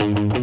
A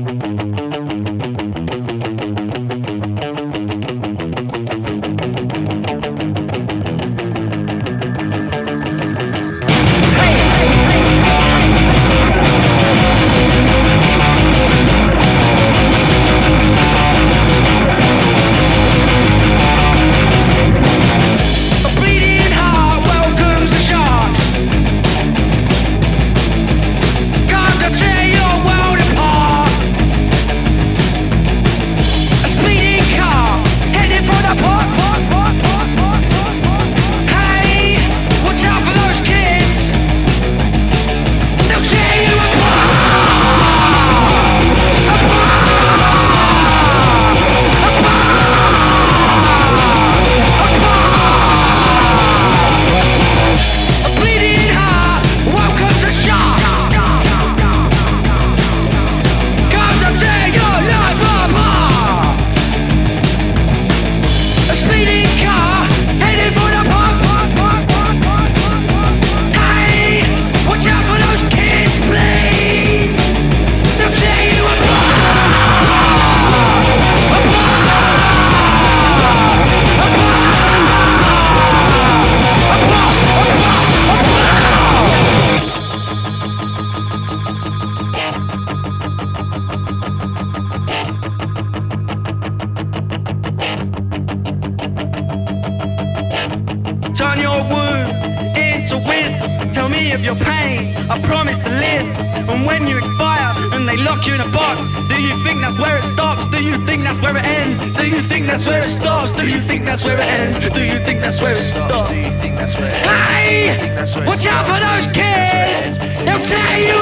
Turn your wounds into wisdom. Tell me of your pain. I promise to list. And when you expire and they lock you in a box, do you think that's where it stops? Do you think that's where it ends? Do you think that's where it stops? Do you think that's where it ends? Do you think that's where it stops? Do you think that's where it Hey! think that's where it Watch out for those kids! They'll tear you!